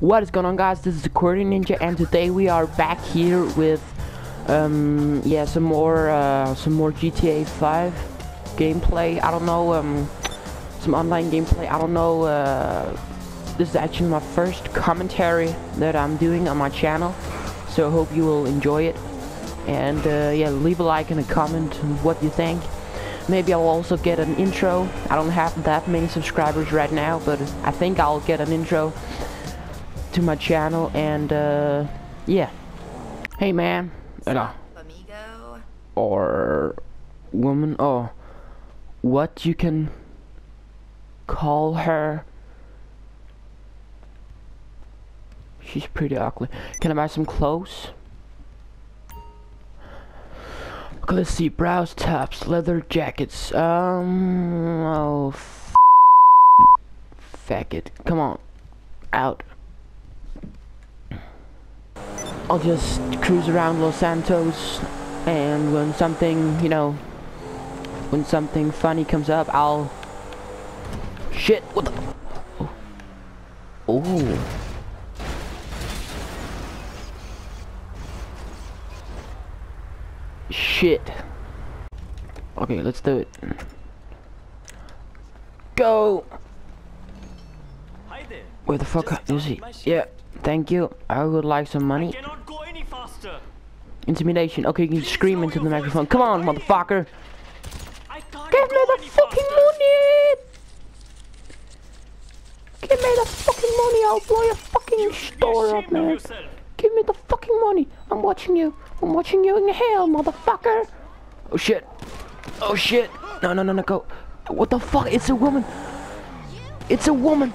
What is going on guys, this is the Qwerty Ninja and today we are back here with um yeah some more uh some more GTA 5 gameplay. I don't know um some online gameplay. I don't know uh this is actually my first commentary that I'm doing on my channel. So I hope you will enjoy it. And uh, yeah, leave a like and a comment what you think. Maybe I'll also get an intro. I don't have that many subscribers right now, but I think I'll get an intro to my channel and uh, yeah. Hey man, Amigo. or woman, or what you can call her. She's pretty ugly. Can I buy some clothes? Okay, let's see. Browse tops, leather jackets. Um, oh, f feck it. Come on, out. I'll just cruise around Los Santos, and when something, you know, when something funny comes up, I'll. Shit! What the? Oh. oh. Shit. Okay, let's do it. Go! Hi there. Where the fuck is he? joined my ship. Yeah, thank you. I would like some money. Cannot go any faster. Intimidation. Okay, you can scream into the microphone. Come on, motherfucker! Give me the fucking faster. money! Give me the fucking money, I'll blow your fucking You store up, man. Give me the fucking money. I'm watching you. I'm watching you in hell, motherfucker. Oh shit. Oh shit. No, no, no, no, go. What the fuck? It's a woman. It's a woman.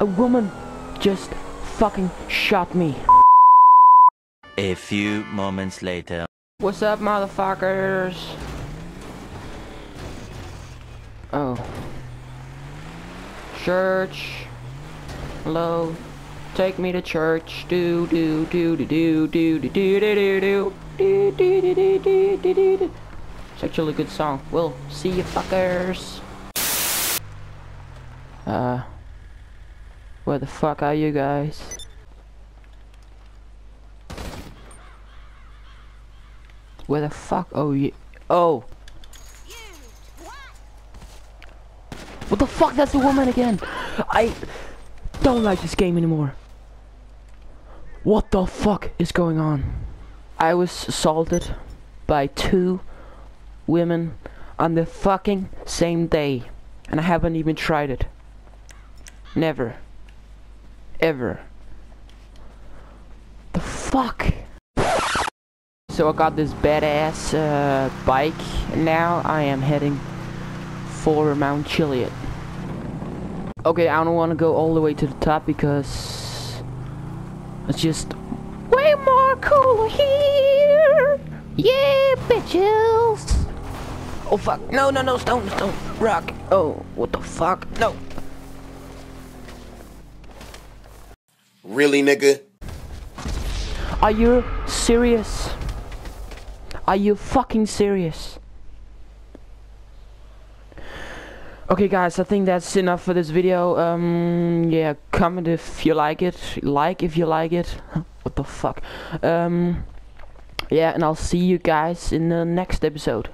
A woman just fucking shot me. A few moments later. What's up, motherfuckers? Oh. Church. Hello. Take me to church. Do do do do do do do do do do do do do do do do do do do. It's actually a good song. We'll see you fuckers. Uh. Where the fuck are you guys? Where the fuck? Oh, you. Oh. What the fuck? That's a woman again. I don't like this game anymore. What the fuck is going on? I was assaulted by two women on the fucking same day. And I haven't even tried it. Never. Ever. The fuck? So I got this badass uh, bike, now I am heading for Mount Chiliad. Okay, I don't want to go all the way to the top because it's just way more cool here. Yeah, bitches. Oh fuck! No, no, no! Stone, stone, rock. Oh, what the fuck? No. Really, nigga? Are you serious? Are you fucking serious? Okay guys, I think that's enough for this video. Um yeah, comment if you like it. Like if you like it. what the fuck? Um yeah, and I'll see you guys in the next episode.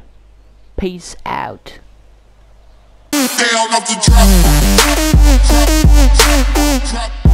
Peace out. Down off the drop.